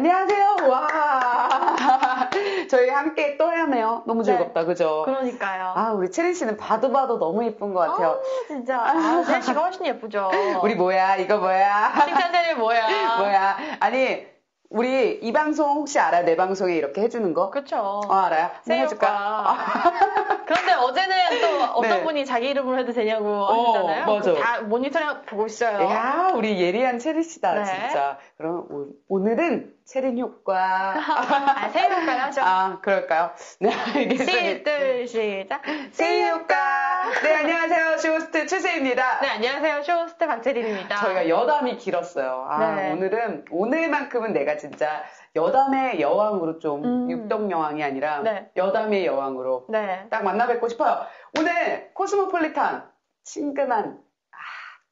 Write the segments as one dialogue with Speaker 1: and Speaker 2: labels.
Speaker 1: 안녕하세요. 와. 저희 함께 또 해야네요. 너무 즐겁다. 그죠?
Speaker 2: 그러니까요.
Speaker 1: 아, 우리 채린 씨는 봐도 봐도 너무 예쁜 것 같아요.
Speaker 2: 아, 진짜. 아, 제 씨가 훨씬 예쁘죠.
Speaker 1: 우리 뭐야? 이거 뭐야?
Speaker 2: 칭찬들이 뭐야?
Speaker 1: 뭐야? 아니, 우리 이 방송 혹시 알아요? 내 방송에 이렇게 해주는 거?
Speaker 2: 그쵸.
Speaker 1: 어, 알아요? 해줄까?
Speaker 2: 그런데 어제는 또 어떤
Speaker 1: 네.
Speaker 2: 분이 자기 이름으로 해도 되냐고
Speaker 1: 어,
Speaker 2: 하셨잖아요.
Speaker 1: 맞아.
Speaker 2: 다 모니터링 보고 있어요.
Speaker 1: 야, 우리 예리한 체리 씨다,
Speaker 2: 네.
Speaker 1: 진짜. 그럼 오- 오늘은 체린 효과.
Speaker 2: 아, 새우가요 하죠.
Speaker 1: 아, 그럴까요? 네, 알겠습니다.
Speaker 2: 시, 둘, 시작.
Speaker 1: 체리 효과. 네, 안녕하세요. 쇼호스트 최세입니다.
Speaker 2: 네, 안녕하세요. 쇼호스트 박재린입니다.
Speaker 1: 저희가 여담이 길었어요. 아,
Speaker 2: 네.
Speaker 1: 오늘은, 오늘만큼은 내가 진짜 여담의 여왕으로 좀,
Speaker 2: 음.
Speaker 1: 육덕 여왕이 아니라
Speaker 2: 네.
Speaker 1: 여담의 여왕으로
Speaker 2: 네.
Speaker 1: 딱 만나 뵙고 싶어요. 오늘 코스모폴리탄, 친근한, 아,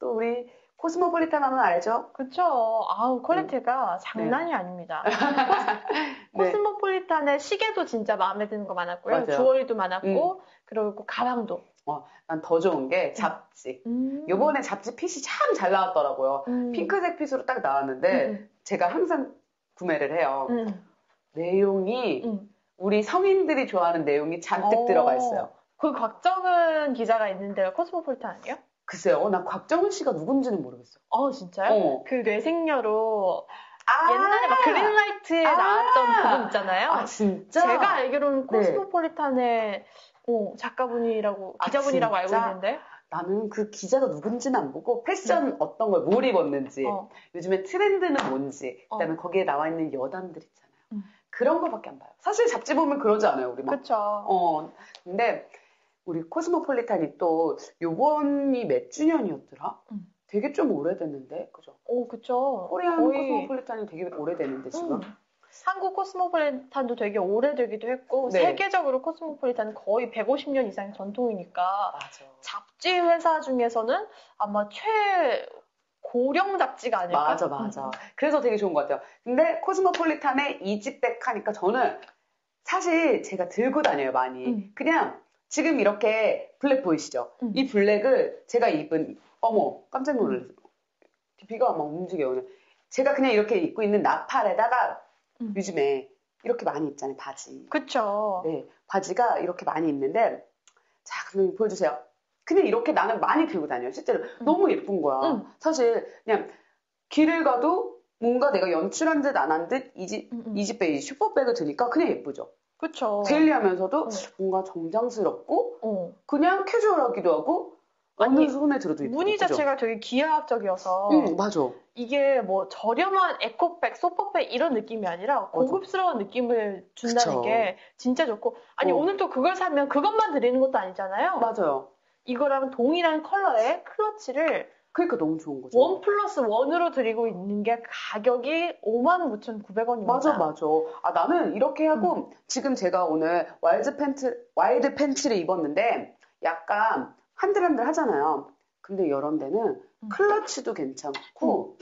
Speaker 1: 또 우리 코스모폴리탄 하면 알죠?
Speaker 2: 그쵸. 아우, quality가 장난이 아닙니다.
Speaker 1: 네.
Speaker 2: 코스 모폴리탄의 시계도 진짜 마음에 드는 거 많았고요.
Speaker 1: 맞아요.
Speaker 2: 주얼리도 많았고, 그리고 가방도.
Speaker 1: 어, 난 더 좋은 게 잡지.
Speaker 2: 음.
Speaker 1: 요번에 잡지 핏이 참 잘 나왔더라고요.
Speaker 2: 음.
Speaker 1: 핑크색 핏으로 딱 나왔는데,
Speaker 2: 음.
Speaker 1: 제가 항상 구매를 해요.
Speaker 2: 음.
Speaker 1: 내용이,
Speaker 2: 음.
Speaker 1: 우리 성인들이 좋아하는 내용이 잔뜩
Speaker 2: 어.
Speaker 1: 들어가 있어요.
Speaker 2: 그 곽정은 기자가 있는데요. 코스모폴리탄 아니에요?
Speaker 1: 글쎄요, 어, 난 곽정은 씨가 누군지는 모르겠어.
Speaker 2: 어, 진짜요?
Speaker 1: 어.
Speaker 2: 그 뇌생녀로
Speaker 1: 아,
Speaker 2: 옛날에 막 그린라이트에
Speaker 1: 아.
Speaker 2: 나왔던 그분 있잖아요.
Speaker 1: 아, 진짜?
Speaker 2: 제가 알기로는
Speaker 1: 네.
Speaker 2: 코스모폴리탄의 어, 작가분이라고,
Speaker 1: 아,
Speaker 2: 기자분이라고 알고
Speaker 1: 진짜?
Speaker 2: 있는데.
Speaker 1: 나는 그 기자가 누군지는 안 보고 패션 어떤 걸 뭘 입었는지
Speaker 2: 네. 어.
Speaker 1: 요즘에 트렌드는 뭔지
Speaker 2: 어.
Speaker 1: 그다음에 거기에 나와 있는 여담들 있잖아요.
Speaker 2: 음.
Speaker 1: 그런 거밖에 안 봐요. 사실 잡지 보면 그러지 않아요, 우리 막.
Speaker 2: 그쵸.
Speaker 1: 어. 근데 우리 코스모폴리탄이 또 요번이 몇 주년이었더라?
Speaker 2: 음.
Speaker 1: 되게 좀 오래됐는데, 그죠?
Speaker 2: 오, 그쵸.
Speaker 1: 코리안
Speaker 2: 거의,
Speaker 1: 코스모폴리탄이 되게 오래됐는데 지금.
Speaker 2: 음. 한국 코스모폴리탄도 되게 오래되기도 했고,
Speaker 1: 네.
Speaker 2: 세계적으로 코스모폴리탄은 거의 150년 이상의 전통이니까,
Speaker 1: 맞아.
Speaker 2: 잡지 회사 중에서는 아마 최 고령 잡지가 아닐까?
Speaker 1: 맞아, 맞아. 그래서 되게 좋은 것 같아요. 근데 코스모폴리탄의 이집백 하니까 저는 사실 제가 들고 다녀요, 많이.
Speaker 2: 음.
Speaker 1: 그냥 지금 이렇게 블랙 보이시죠?
Speaker 2: 음.
Speaker 1: 이 블랙을 제가 입은, 어머, 깜짝 놀랐어요. 비가 막 움직여요. 제가 그냥 이렇게 입고 있는 나팔에다가
Speaker 2: 음.
Speaker 1: 요즘에 이렇게 많이 입잖아요, 바지.
Speaker 2: 그쵸.
Speaker 1: 네, 바지가 이렇게 많이 입는데, 자, 그럼 보여주세요. 그냥 이렇게 나는 많이 들고 다녀요, 실제로. 너무 예쁜 거야.
Speaker 2: 음.
Speaker 1: 사실, 그냥 길을 가도 뭔가 내가 연출한 듯 안 한 듯 easy,
Speaker 2: 음, 음.
Speaker 1: easy bag, 이 shopper bag을 드니까 그냥 예쁘죠.
Speaker 2: 그쵸.
Speaker 1: daily 하면서도
Speaker 2: 음.
Speaker 1: 뭔가 정장스럽고,
Speaker 2: 어.
Speaker 1: 그냥 캐주얼하기도 하고, 어느 손에 들어도 예쁘고.
Speaker 2: 무늬
Speaker 1: 그죠?
Speaker 2: 자체가 되게 기하학적이어서
Speaker 1: 응, 맞아.
Speaker 2: 이게 뭐 저렴한 에코백, shopper bag 이런 느낌이 아니라 고급스러운 느낌을 준다는
Speaker 1: 그쵸.
Speaker 2: 게 진짜 좋고 아니
Speaker 1: 어.
Speaker 2: 오늘 또 그걸 사면 그것만 드리는 것도 아니잖아요.
Speaker 1: 맞아요.
Speaker 2: 이거랑 동일한 컬러의 클러치를
Speaker 1: 그러니까 너무 좋은 거죠.
Speaker 2: one plus one으로 드리고 있는 게 가격이 59,900원입니다.
Speaker 1: 맞아, 맞아. 아, 나는 이렇게 하고,
Speaker 2: 음.
Speaker 1: 지금 제가 오늘 wide 팬츠, wide 팬츠를 입었는데, 약간 한들한들 하잖아요. 근데 이런 데는
Speaker 2: 음.
Speaker 1: 클러치도 괜찮고,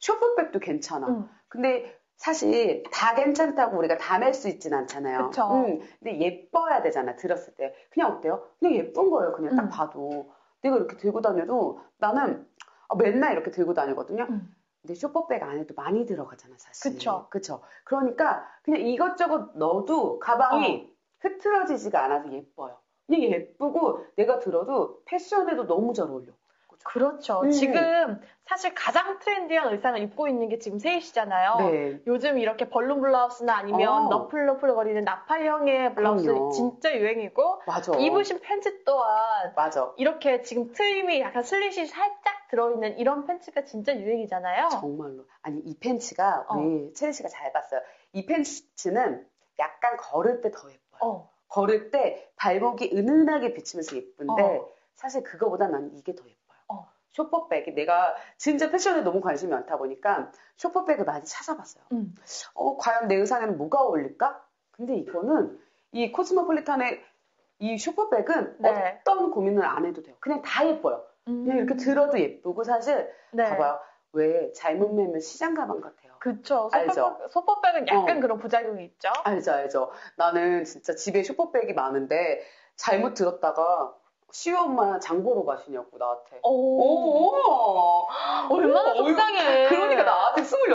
Speaker 1: 쇼퍼백도 괜찮아.
Speaker 2: 음.
Speaker 1: 근데 사실 다 괜찮다고 우리가 다낼수 있진 않잖아요.
Speaker 2: 그쵸.
Speaker 1: 음, 근데 예뻐야 되잖아, 들었을 때. 그냥 어때요? 그냥 예쁜 거예요, 그냥 딱
Speaker 2: 음.
Speaker 1: 봐도. 내가 이렇게 들고 다녀도 나는 아, 맨날 이렇게 들고 다니거든요.
Speaker 2: 음.
Speaker 1: 근데 쇼퍼백 안에도 많이 들어가잖아, 사실.
Speaker 2: 그쵸.
Speaker 1: 그쵸. 그러니까 그냥 이것저것 넣어도 가방이 흐트러지지가 않아서 예뻐요. 그냥 예쁘고 내가 들어도 패션에도 너무 잘 어울려.
Speaker 2: 그렇죠.
Speaker 1: 음.
Speaker 2: 지금 사실 가장 트렌디한 의상을 입고 있는 게 지금 세이시잖아요.
Speaker 1: 네.
Speaker 2: 요즘 이렇게 벌룬 블라우스나 아니면
Speaker 1: 어.
Speaker 2: 너플너플 거리는 나팔형의 블라우스
Speaker 1: 그럼요.
Speaker 2: 진짜 유행이고
Speaker 1: 맞아.
Speaker 2: 입으신 팬츠 또한
Speaker 1: 맞아.
Speaker 2: 이렇게 지금 트임이 약간 슬릿이 살짝 들어있는 이런 팬츠가 진짜 유행이잖아요.
Speaker 1: 정말로. 아니, 이 팬츠가
Speaker 2: 어.
Speaker 1: 우리 채리 씨가 잘 봤어요. 이 팬츠는 약간 걸을 때 더 예뻐요.
Speaker 2: 어,
Speaker 1: 걸을 때 발목이 은은하게 비치면서 예쁜데
Speaker 2: 어.
Speaker 1: 사실 그거보다 난 이게 더 예뻐요.
Speaker 2: 어.
Speaker 1: 쇼퍼백이 내가 진짜 패션에 너무 관심이 많다 보니까 쇼퍼백을 많이 찾아봤어요.
Speaker 2: 음.
Speaker 1: 어, 과연 내 의상에는 뭐가 어울릴까? 근데 이거는 이 코스모폴리탄의 이 쇼퍼백은
Speaker 2: 네.
Speaker 1: 어떤 고민을 안 해도 돼요. 그냥 다 예뻐요.
Speaker 2: 음.
Speaker 1: 그냥 이렇게 들어도 예쁘고 사실
Speaker 2: 네.
Speaker 1: 봐봐요. 왜 잘못 매면 시장 가방 같아요.
Speaker 2: 그쵸.
Speaker 1: 알죠?
Speaker 2: 소퍼백은 약간
Speaker 1: 어.
Speaker 2: 그런 부작용이 있죠.
Speaker 1: 알죠, 알죠. 나는 진짜 집에 쇼퍼백이 많은데 잘못 들었다가 시엄마 장 보러 가시냐고 나한테.
Speaker 2: 오.
Speaker 1: 오,
Speaker 2: 얼마나
Speaker 1: 오,
Speaker 2: 속상해.
Speaker 1: 그러니까 나 아직 스물